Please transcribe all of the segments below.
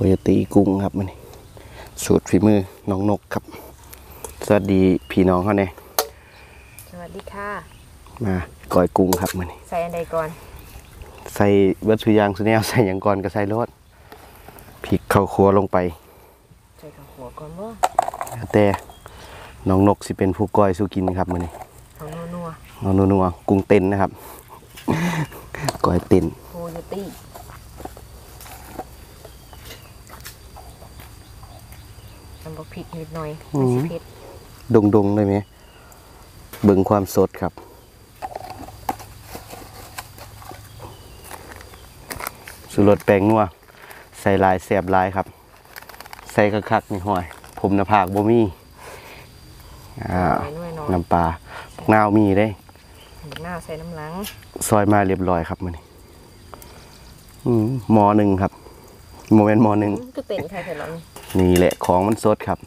โคโยตีกุ้งครับมันสูตรฝีมือน้องนกครับ สวัสดีพี่น้องเขาเนี่ยสวัสดีค่ะ มาก้อยกุ้งครับมันใส่อันใดก่อน ใส่เบิร์ดสุยางสุแนวใส่อย่างก่อนก็ใส่รสพริกข้าวครัวลงไป ใส่กับหัวก่อนบ่แล้วแต่น้องนกสิเป็นผู้ก้อยสู้กินครับมันเอานัวน้องนัวๆกุ้งเต้นนะครับก้อยเต้นๆโคโยตี้ น้ำบกพริกนิดหน่อยไม่ใช่เผ็ดดงๆได้ไหมเบิ่งความสดครับ สุรสแป้งนัวใส่หลายแสบหลายครับ ใส่คักๆนี่ห้อยผมหน้าผากบ่มีอ่าหน่อยหน่อยน้ำปลาบักนาวมีได้หน้าใส่น้ำหลัง ซอยมาเรียบร้อยครับมันนี่อืมหมอหนึ่งครับโมเมนต์มอหนึ่งก็เต็นใครเผ็ดหรอนี่ นี่แหละของมันสดครับ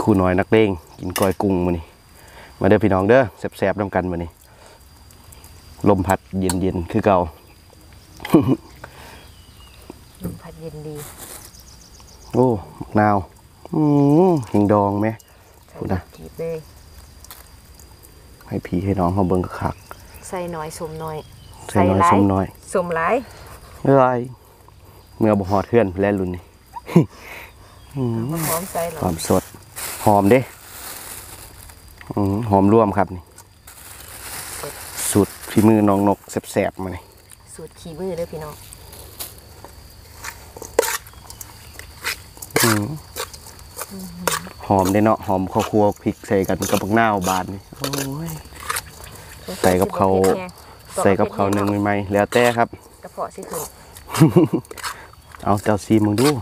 ครูน้อยนักเลงกินก้อยกุ้งมานี่มาเด้อพี่น้องเด้อแสบๆน้ำกันมานี่ลมพัดเย็นๆคือเก่าลมพัดเย็นดี โอ้มะนาวอืมหิงดองไหมใส่พูดนะจีบเลยให้พี่ให้น้องเขาเบิ่งคักใส่หน่อยสมหน่อยๆใส่น้อยหลาสมน้อยสมหลายเอ้ยเมื่อบ่หอดเพื่อนและรุ่นนี่ อืมพร้อมใส่หรคอวามสด หอมเด้อืมหอมร่วมครับนี่สูตรฝีมือน้องนกแสบๆมานี่สูตรขี้มือเด้อพี่น้องอืมหอมได้เนาะหอมข้าวคั่วพริกใส่กันกับบักนาวบานนี่โอ้ยใส่กับเขาใส่กับข้าวหนึ่งใหม่ๆแล้วแต่ครับกระเพาะสิขึ้นเอาเจ้าซีมึงดู อื้อ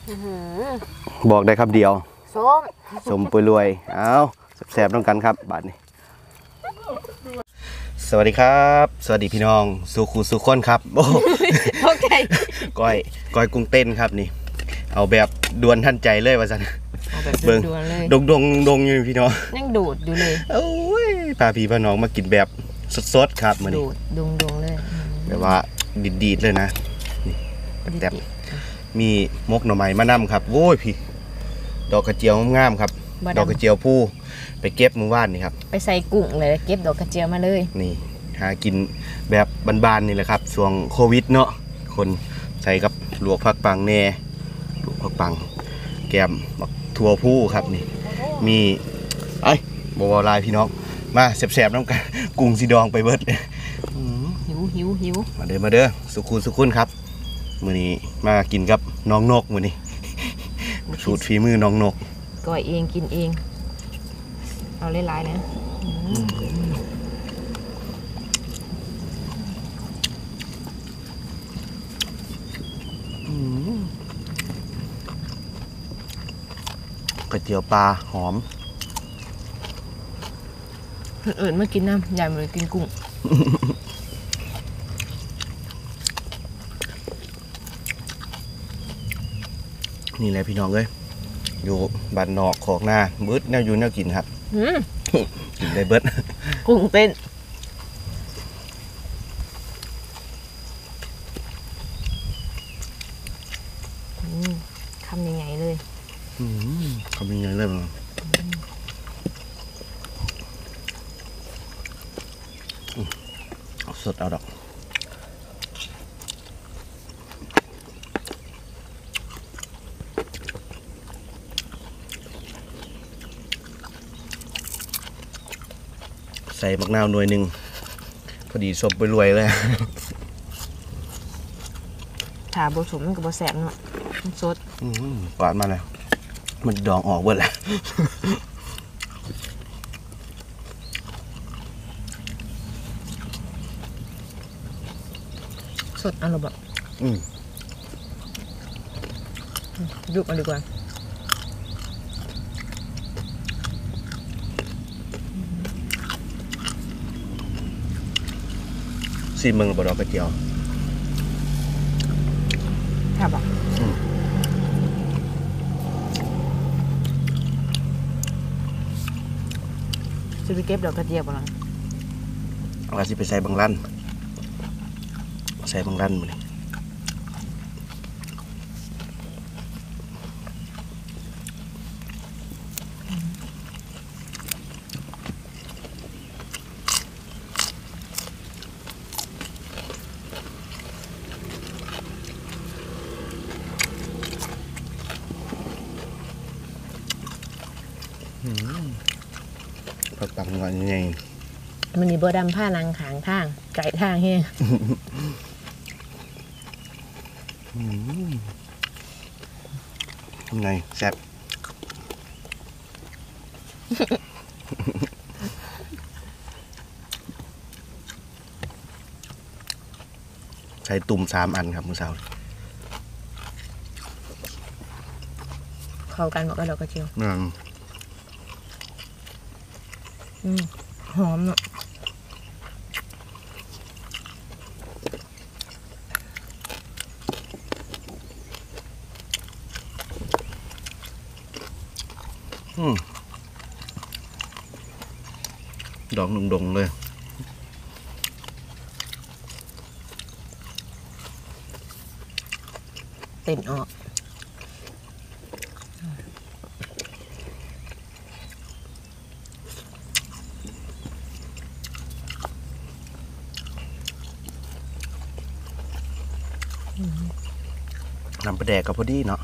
หือ บอกได้ครับเดียวส้มสมปุยรวยเอาแสบๆต้องกันครับบาทนี้ สวัสดีครับ สวัสดีพี่น้องสุขูสุขคนครับโอ้โอเคก้อยก้อยกุ้งเต้นครับนี่ เอาแบบดวนทันใจเลยว่าสันเอาแบบเบิ่งด่วนๆเลยดงดงดงอยู่พี่น้องยังดูดอยู่เลยโอ้ยพาพี่พาน้องมากินแบบสดๆครับมื้อดูนี้ดดุงดงๆเลยแบบว่าดีดๆเลยนะนี่แตบๆ มีมกหน่อไม้มะนํครับโว้ยพี่ ดอกกระเจียวงามๆครับ บ่ดอกกระเจียวผู้ไปเก็บเมื่อวานนี่ครับ ไปใส่กุ้งเลยเก็บดอกกระเจียวมาเลยนี่หากินแบบบานๆนี่แหละครับช่วงโควิดเนาะคนใส่กับลวกผักปังแหน่ลวกผักปัง แกมบักทั่วผู้ครับนี่ มีไอ้ยบวลายพี่น้องมาแสบๆน้ำกัน กุ้งสีดองไปเบิดเลยอื้อหิวหิวหิวมาเด้อมาเด้อสุขุนสุขุนครับ มื้อนี้มากินกับน้องนกมื้อนี้สูตรฝีมือน้องนกก่อยเองกินเอง เอาหลายๆนะอืมก๋วยเตี๋ยวปลาหอมคนอื่นมากินน้ำยายมาเลยกินกุ้ง นี่แหละพี่น้องเอ้ยอยู่บ้านนอกของหน้าเบิดแนวอยู่แนวกินครับอืมกินได้เบิดกุ้งเต้นอืมคำยังไงเลยอืมเขาเป็นยังไงเลยมั้งอืมเอาสดเอาดอก ใส่มักนาวหน่วยหนึ่งพอดีสมไปรวยเลยถาบสมมันกับบแสบเนาะมันสดอืมหวานมาแล้ว มันดองออกเบิดแล้วสดเอร่อยแบบอืมยุบมาดีกว่า ซีเมืองบดอกกระเจียวครับอะอืมจะไปเก็บดอกกระเจียวบ้างเอาก็สิไปใส่บางลันใส่บางลันมานี่ ผักปังงอนใหญ่มันนี่บ่ดำผ้านางขางทาง ไก่ทางแห้งทำไงแซ่บใช้ตุ่มสามอันครับมือสาวเข้ากันบอกกับดอกกระเจียวอืม อืมหอมเนาะอืมดอกดงๆเลยเต้นออก นำไปแดกกับพอดีเนาะ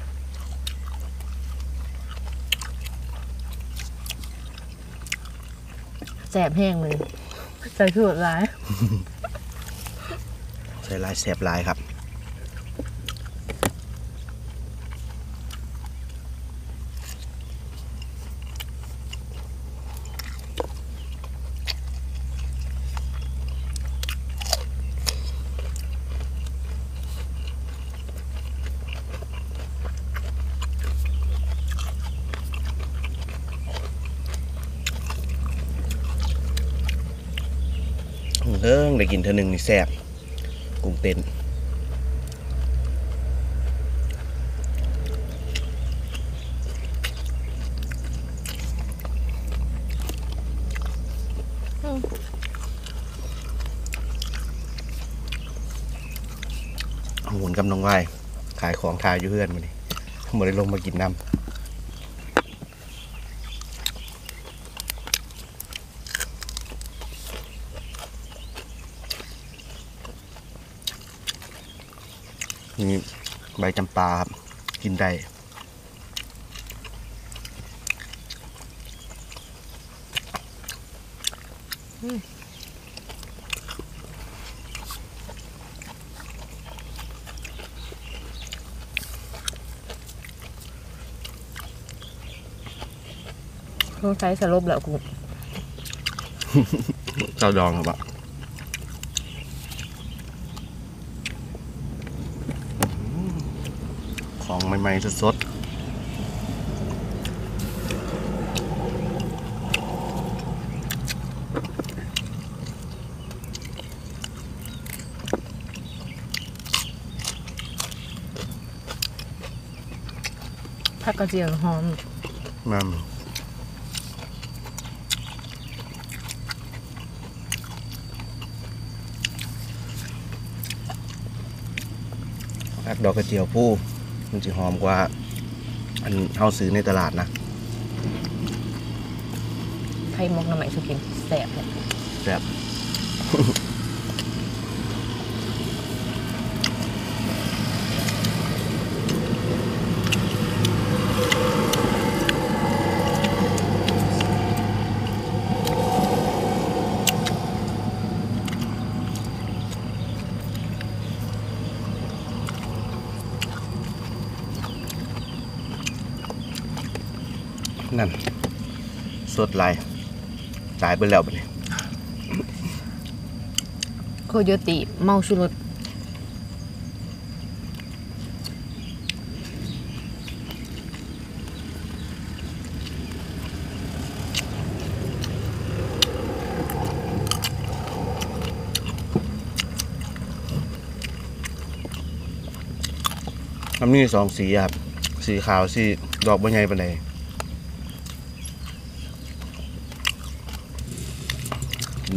แสบแห้งเลยใส่ถั่วร้าย ใส่ลายแสบลายครับ กินเท่านึงนี่แซ่บกุ้งเต้นอืมหมุนกับน้องวขายของทายอยู่เพื่อนมาดิหมดได้ลงมากินน้ำ นี่ใบจำปาครับ กินได้ต้องใช้สลบแล้วกูเจ้าดองครับอะ ของใหม่ ๆ สดผักกระเจียวหอมๆนั่นอักดอกกระเจียวผู้ มันจะหอมกว่า อันเฮาซื้อในตลาดนะไข่มกน้ำใหม่สุกินแสบเนี่ยแบบ นั่นสดหลายตายไปแล้วบัดนี้โคโยติเมาชูรสมันมีสองสีอะครับ สีขาวสีดอกบัวใหญ่ปานใด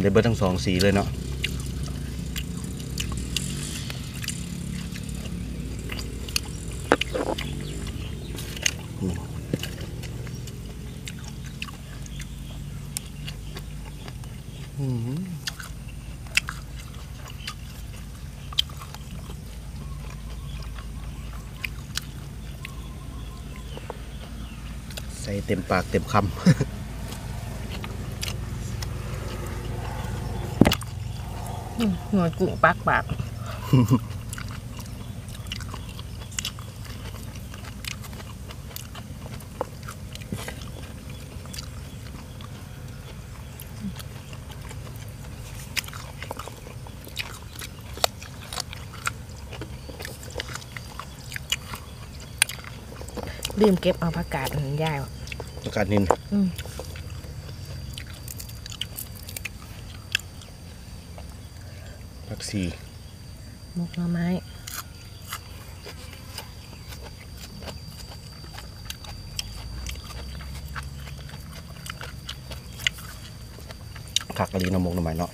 ได้เบิดทั้งสองสีเลยเนาะใส่เต็มปากเต็มคำ หน่วยกุ้งปักปากลืมเก็บเอาผักกาดอันนั้นย่ายว่ะประกาศนินอืม ผัก ซีหมกหน่อไม้ผักกะลีน้ำมกน้ำใหม่เนาะ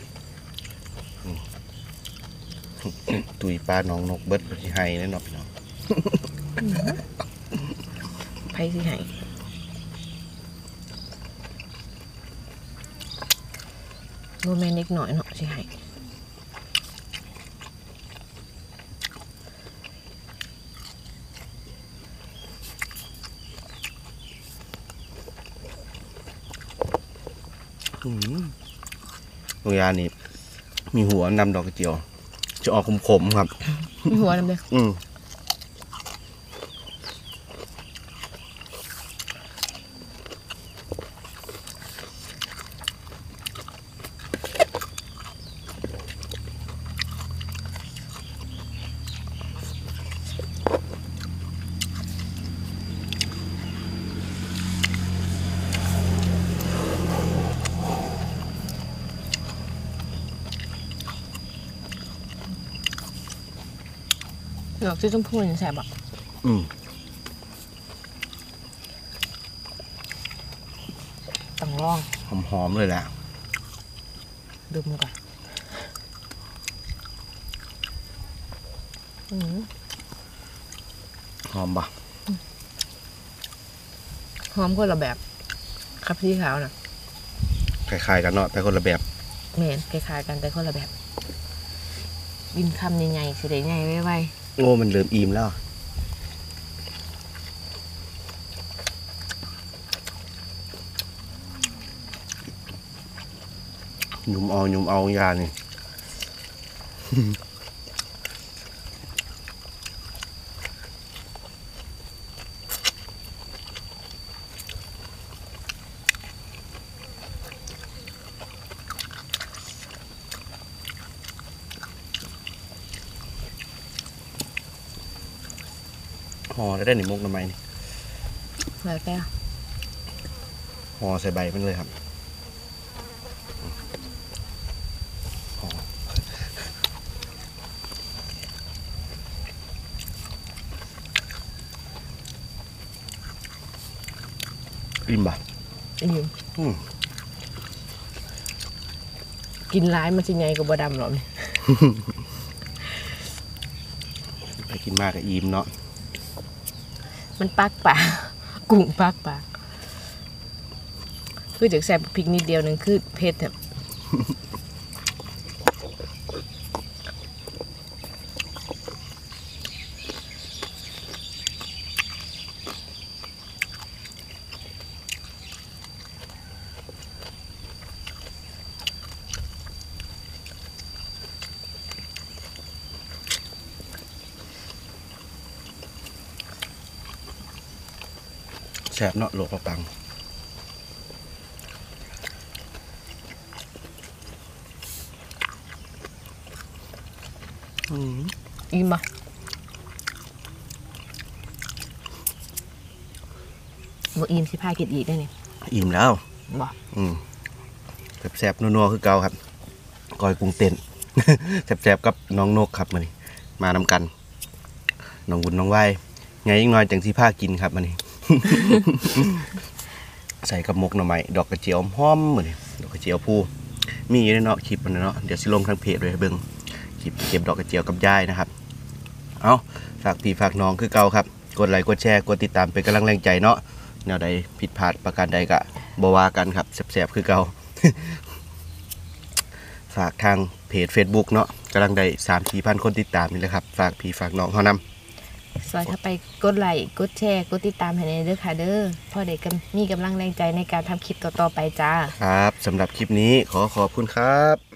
อืมตุยปลาน้องนกเบิดที่ให้แน่เนาะพี่น้องไผ่สิให้โมเมนต์เล็กหน่อยเนาะสิให้ อืมโรงยานี่มีหัวนำดอกกระเจียว จะออกขมๆครับมีหัวน้ำเลยอืม ดอกที่ต้องพูดแสบอะอืมต้องลองหอมๆเลยแหละดูมันก่อนอืมหอมปะหอมคนละแบบ ครับพี่ขาวน่ะคล้ายๆกันเนาะแต่คนละแบบแม่นคล้ายๆกันแต่คนละแบบ บินคำใหญ่ๆสิได้ใหญ่ไว โง่มันเริ่มอิ่มแล้วหยุมเอาหยุมเอายานี่ ห่อได้ได้หนึ่งมุกทำไมนี่ๆแล้วแต่ห่อใส่ใบมันเลยครับห่ออิ่มปะอิ่มอืมกินร้ายมันสิใหญ่กว่าบดำหรอกนี่ไปกินมากกับอิ่มเนาะ มันปักปากกุ้งปักปากคือจากแสบพริกนิดเดียวหนึ่งคือเผ็ดแบบ แสบเนาะโลกปังอืมอิ่มปะบ่อิ่มสิพากินอีกได้นี่อิ่มแล้วบ่อืมแสบๆนัวๆคือเก่าครับกอยกุ้งเต้นแสบๆกับน้องนกครับมานี่มานำกันน้องบุญน้องไหวไงยิ่งน้อยจังที่ผ้ากินครับมานี่ ใส่กับมกหน่อไม้ดอกกระเจียวหอมเหมานี่ดอกกระเจียวผู้มีอยู่ในเนาะคลิปมันเนาะเดี๋ยวสิลงทางเพจไว้ให้เบิ่งคลิปเก็บดอกกระเจียวกับย่ายนะครับ เอาฝากพี่ฝากน้องคือเก่าครับ กดไลค์กดแชร์กดติดตามเป็นกำลังแรงใจเนาะแนวใดผิดพลาดประการใดก็บว่ากันครับแสบๆคือเก่าฝากทางเพจ Facebook เนาะกำลังได้3 4พันคนติดตามนี่แหละครับ ฝากพี่ฝากน้องเฮานำ ซอยเข้าไปกดไลค์กดแชร์กดติดตามให้ในเด้อค่ะเด้อพ่อเด็กมีกำลังแรงใจในการทำคลิปต่อๆไปจ้า ครับสำหรับคลิปนี้ขอขอบคุณครับ